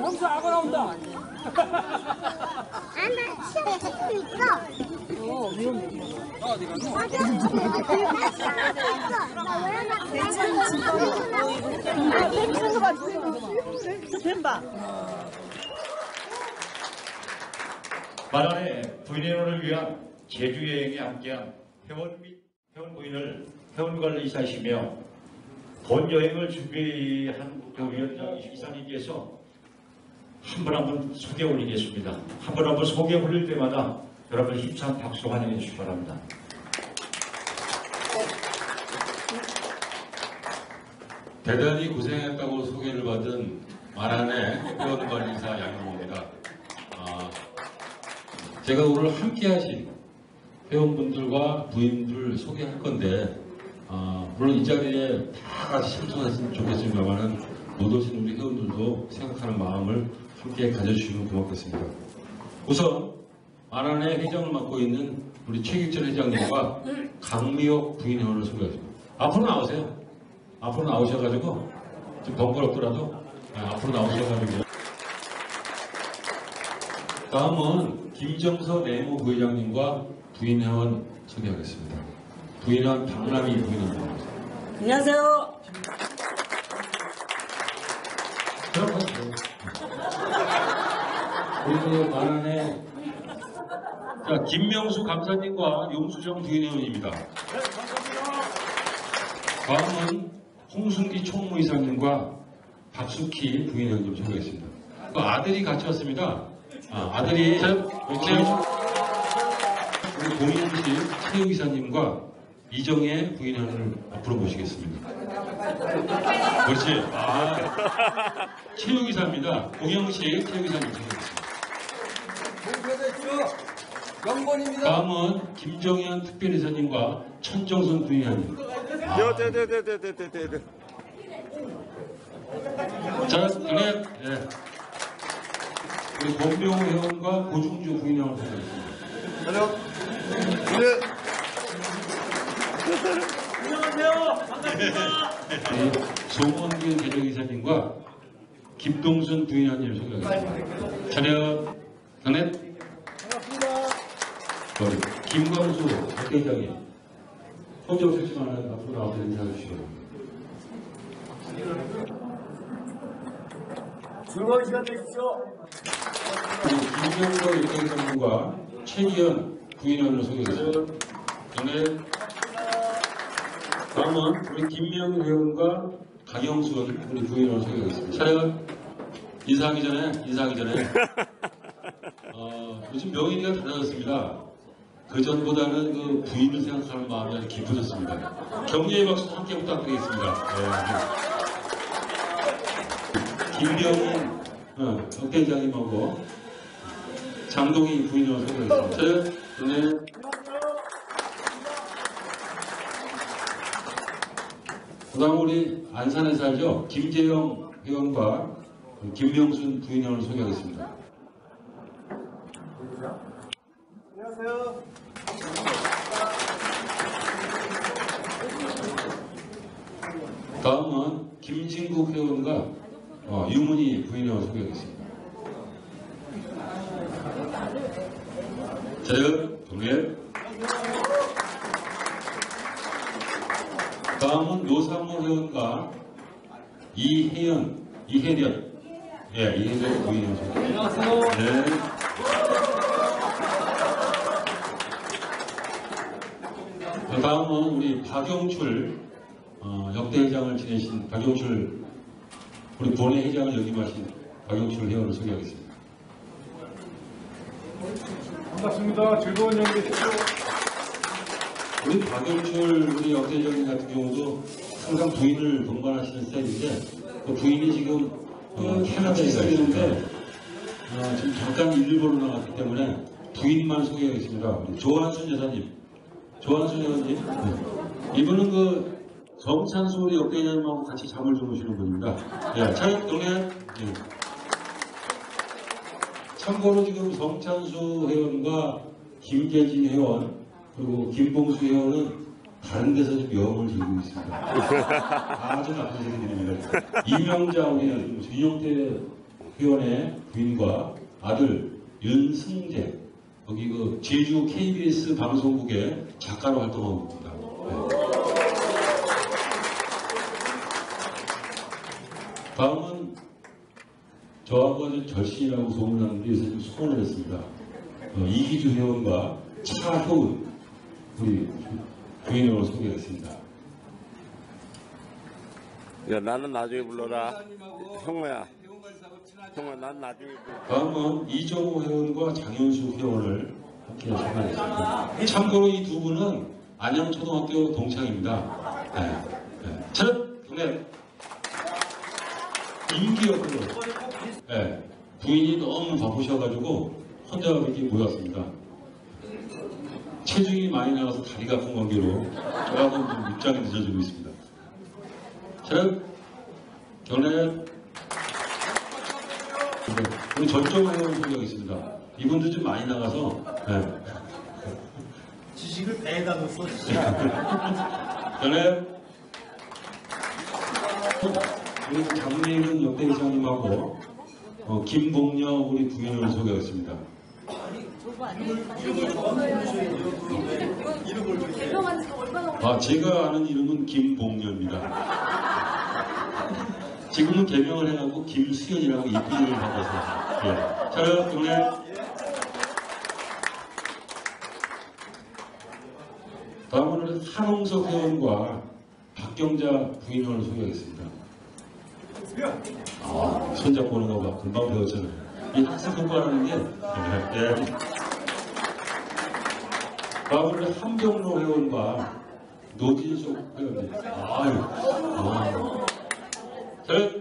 형수 악어 나온다. 안 돼, 시험 칠수 있어. 어 위험해 맞아. 나 원하는 괜찮지. 뱀봐 만안의 부인회원을 위한 제주 여행에 함께한 회원 및 회원 부인을 회원관리사이시며 본 여행을 준비한 국토위원장 이사님께서 한분한분 소개 올리겠습니다. 한분한분 소개 올릴 때마다 여러분 힘찬 박수 환영해 주시기 바랍니다. 대단히 고생했다고 소개를 받은 마란의 회원관리사 양용입니다. 아, 제가 오늘 함께하신 회원분들과 부인들 소개할 건데 아, 물론 이 자리에 다 같이 참석했으면 좋겠습니다만은 못 오신 우리 회원들도 생각하는 마음을 함께 가져주시면 고맙겠습니다. 우선 마란의 회장을 맡고 있는 우리 최길전 회장님과 강미옥 부인회원을 소개하겠습니다. 앞으로 나오세요. 앞으로 나오셔가지고 좀 번거롭더라도 네, 앞으로 나오셔가지고 다음은 김정서 내무 부회장님과 부인회원 소개하겠습니다. 부인회원 박남희 부인회원입니다. 안녕하세요. 그리고 만안에 자, 김명수 감사님과 용수정 부인회원입니다. 다음은 홍순기 총무이사님과 박수키 부인회원님 소개하겠습니다. 그 아들이 같이 왔습니다. 아, 들이 우리 공인시 최우이사님과 이정혜 부인회원을 앞으로 모시겠습니다. 그렇지. 아, 최우이사입니다. 공영식 소개하겠습니 다. 다음은 김정현 특별이사님과 천정선 부인회원님. 네네 네 네 네 네 네. 자, 그래, 예. 우리 권병호 회원과 고중주 부인회원을 소개하겠습니다. 안녕. 네. 우리 송원균 대정이사님과 김동순 부인회원님을 소개하겠습니다. 차렷, 전넷. 우리 김광수 박회장님. 혼자 오셨지만 앞으로 나와서 인사해 주시고. 즐거운 시간 되십시오. 우리 김경도 일대장님과 최기현 부인원을 소개하겠습니다. 전에 다음은 우리 김명희 회원과 강영순 우리 부인원을 소개하겠습니다. 차렷 인사하기 전에 인사하기 전에 어, 요즘 명인이가 달라졌습니다. 그 전보다는 그 부인을 생각하는 마음이 아주 깊어졌습니다. 격려의 박수 함께 부탁드리겠습니다. 네. 김병인 어, 박대장님하고 장동희 소개하겠습니다. 차렷 네. 그 다음 우리 안산에 살죠. 김재영 회원과 김명순 부인을 소개하겠습니다. 안녕하세요. 다음은 김진국 회원과 어, 유문희 부인을 소개하겠습니다. 차렷, 경례. 다음은 노상호 회원과 이혜연, 이혜련. 예, 이혜련 부인님 소개. 안녕하세요. 네. 그 다음은 우리 박용출 어, 역대 회장을 지내신 박용출 우리 본회 회장을 역임하신 박용출 회원을 소개하겠습니다. 반갑습니다. 즐거운 연기 되십시오. 우리 박용출 우리 역대 회장님 같은 경우도 항상 부인을 동반하시는 스타일인데 그 부인이 지금 어, 캐나다에 가 있는데 어, 지금 잠깐 일본으로 나갔기 때문에 부인만 소개하겠습니다. 조한순 여사님. 조한순 여사님. 네. 이분은 그 정찬수 우리 역대 회장님하고 같이 잠을 주무시는 분입니다. 예, 자, 동네. 예. 참고로 지금 정찬수 회원과 김계진 회원 그리고 김봉수 회원은 다른 데서 지금 여행을 즐기고 있습니다. 아주 나쁜 새끼들입니다. 이명자 우리 윤영태 회원의 부인과 아들 윤승재 여기 그 제주 KBS 방송국의 작가로 활동하고 있습니다. 네. 다음은 저하고 아주 절친이라고 소문났는데 요새 좀 소문을 했습니다. 어, 이기주 회원과 차효은 우리 부인으로 소개했습니다. 야, 나는 나중에 불러라. 형마야. 형마, 난 나중에 불러. 다음은 이정호 회원과 장현수 회원을 함께 소개하겠습니다. 참고로 이 두 분은 안양초등학교 동창입니다. 네. 네. 차렷 경 례 임기였고요. 네. 부인이 너무 바쁘셔가지고 혼자 이렇게 모였습니다. 체중이 많이 나가서 다리가 아픈 관계로 저하고 좀 입장이 늦어지고 있습니다. 경례 네, 우리 전종 회원 소개하겠습니다. 이분도 좀 많이 나가서 네. 지식을 배에다 넣었어. 전에 우리 장례인 역대 회장님하고 어, 김봉녀 우리 부인을 소개하겠습니다. 아 제가 아는 이름은 김봉녀입니다. 지금은 개명을 해갖고 김수현이라고 이쁜 이름을 바꿔서 예. 차렷 경례 다음은 한홍석 회원과 박경자 부인을 소개하겠습니다. 아, 손잡고 오는 거 봐. 금방 배웠잖아요. 이 학생 공부하는 게. 예, 예. 다음은 한병로 회원과 노진숙 회원님. 아유. 아. 셋,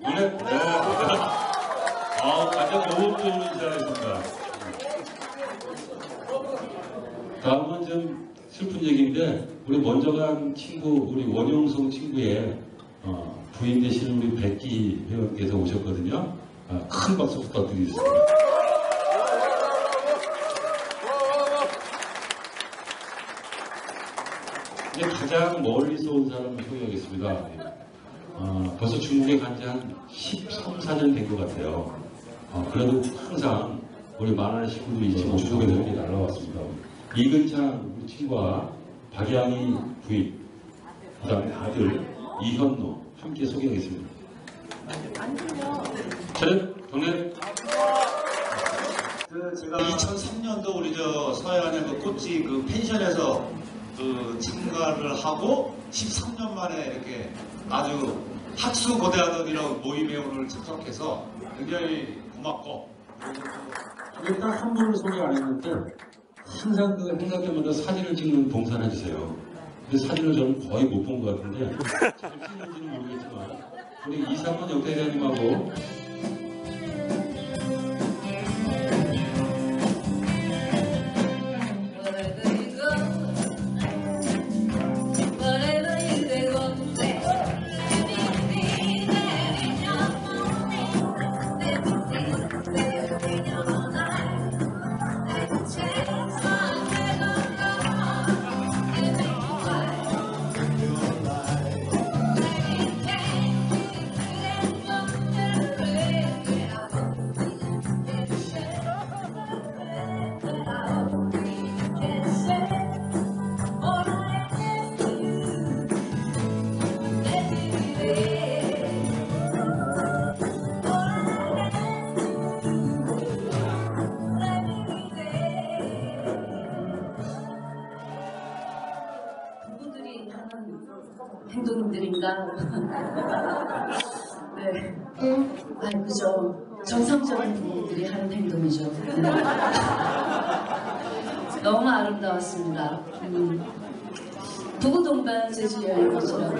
넷, 네. 아, 가장 좋은 인사하겠습니다. 다음은 좀 슬픈 얘기인데 우리 먼저 간 친구 우리 원영성 친구의 어, 부인 되시는 우리 백기 회원께서 오셨거든요. 아, 큰 박수 부탁드리겠습니다. 이제 가장 멀리서 온 사람을 소개하겠습니다. 어, 벌써 중국에 간 지 한 13, 14년 된 것 같아요. 어, 그래도 항상 우리 만화의 식구들이 지금 주소에 이렇게 날라왔습니다. 이근창 우리 친구와 박양희 부인, 그 다음에 아들 이현노 함께 소개하겠습니다. 차렷, 경례. 그 제가 2003년도 우리 저 서해안의 그 꽃지 그 펜션에서 그 참가를 하고 13년 만에 이렇게 아주 학수 고대하던 이런 모임에 오늘 참석해서 굉장히 고맙고 딱한 분을 소개 안 했는데 항상 그 행사 때마다 사진을 찍는 봉사를 해주세요. 근데 사진을 저는 거의 못 본 것 같은데. 잘 찍는지는 모르겠지만. 우리 이상원 역대장님하고 행동들인가? 네. 아, 그죠. 정상적인 분들이 하는 행동이죠. 네. 너무 아름다웠습니다. 음. 부부 동반 제주 여행이시라고.